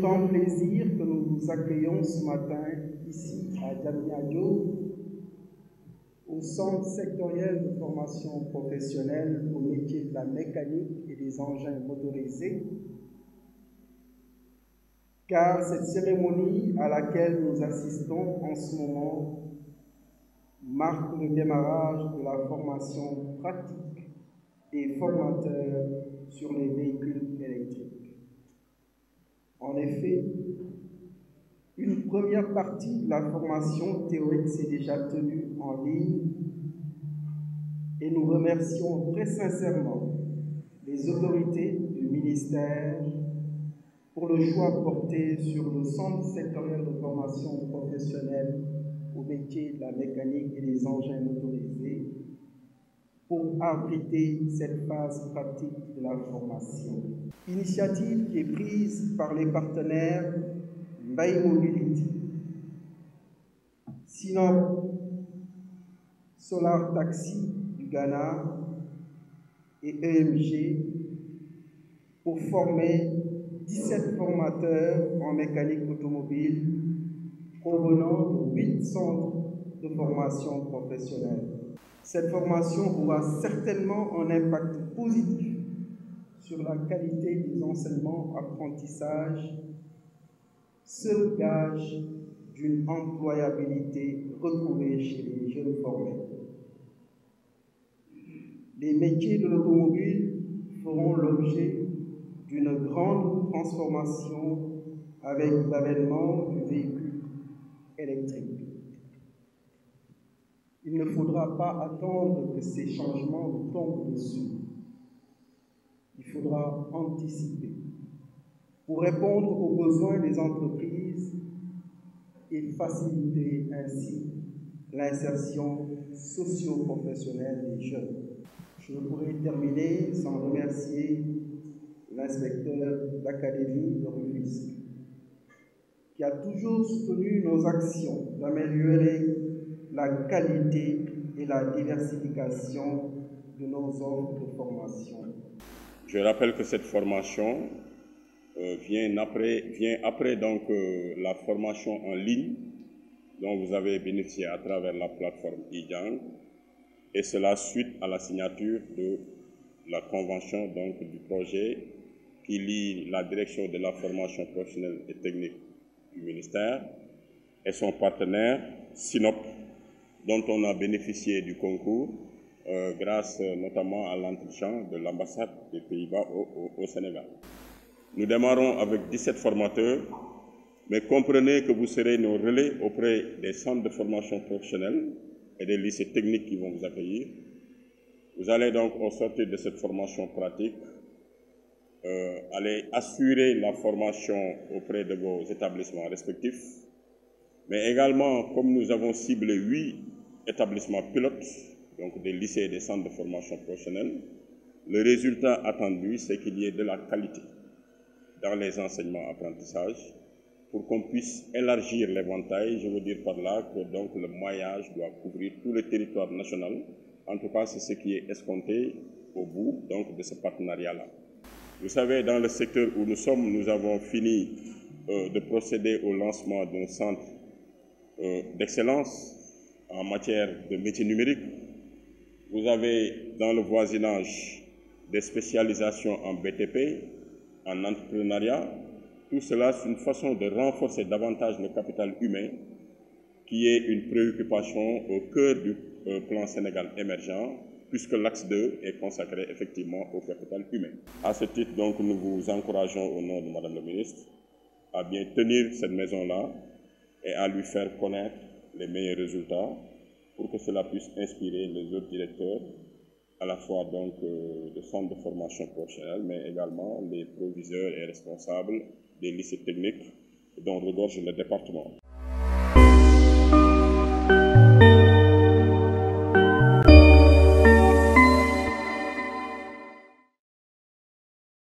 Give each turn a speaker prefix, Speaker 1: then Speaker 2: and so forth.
Speaker 1: grand plaisir que nous vous accueillons ce matin ici à Diamniadio, au Centre sectoriel de formation professionnelle au métier de la mécanique et des engins motorisés, car cette cérémonie à laquelle nous assistons en ce moment marque le démarrage de la formation pratique et formateur sur les véhicules électriques. En effet, une première partie de la formation théorique s'est déjà tenue en ligne et nous remercions très sincèrement les autorités du ministère pour le choix porté sur le Centre sectoriel de formation professionnelle au métier de la mécanique et des engins motorisés abriter cette phase pratique de la formation. Initiative qui est prise par les partenaires Bay Mobility, Sinop, Solar Taxi du Ghana et EMG pour former 17 formateurs en mécanique automobile provenant de 8 centres de formation professionnelle. Cette formation aura certainement un impact positif sur la qualité des enseignements-apprentissages, seul gage d'une employabilité retrouvée chez les jeunes formés. Les métiers de l'automobile feront l'objet d'une grande transformation avec l'avènement du véhicule électrique. Il ne faudra pas attendre que ces changements tombent dessus. Il faudra anticiper pour répondre aux besoins des entreprises et faciliter ainsi l'insertion socio-professionnelle des jeunes. Je ne pourrais terminer sans remercier l'inspecteur d'académie de Rufisque, qui a toujours soutenu nos actions d'améliorer la qualité et la diversification de nos offres de formation.
Speaker 2: Je rappelle que cette formation euh, vient, après, donc, euh, la formation en ligne dont vous avez bénéficié à travers la plateforme IDANG et cela suite à la signature de la convention donc, du projet qui lie la direction de la formation professionnelle et technique du ministère et son partenaire SINOP, dont on a bénéficié du concours euh, grâce notamment à l'entretien de l'ambassade des Pays-Bas au, Sénégal. Nous démarrons avec 17 formateurs, mais comprenez que vous serez nos relais auprès des centres de formation professionnelle et des lycées techniques qui vont vous accueillir. Vous allez donc, au sortir de cette formation pratique, euh, aller assurer la formation auprès de vos établissements respectifs, mais également, comme nous avons ciblé huit établissements pilotes, donc des lycées et des centres de formation professionnelle, le résultat attendu, c'est qu'il y ait de la qualité dans les enseignements apprentissages pour qu'on puisse élargir l'éventail. Je veux dire par là que donc le maillage doit couvrir tout le territoire national. En tout cas, c'est ce qui est escompté au bout donc, de ce partenariat-là. Vous savez, dans le secteur où nous sommes, nous avons fini euh, de procéder au lancement d'un centre euh, d'excellence en matière de métiers numériques. Vous avez dans le voisinage des spécialisations en BTP, en entrepreneuriat. Tout cela, c'est une façon de renforcer davantage le capital humain, qui est une préoccupation au cœur du euh, plan Sénégal émergent, puisque l'axe 2 est consacré effectivement au capital humain. À ce titre, donc, nous vous encourageons au nom de Madame la Ministre à bien tenir cette maison-là et à lui faire connaître les meilleurs résultats pour que cela puisse inspirer les autres directeurs, à la fois donc euh, de centres de formation professionnelle, mais également les proviseurs et responsables des lycées techniques dont regorge le département.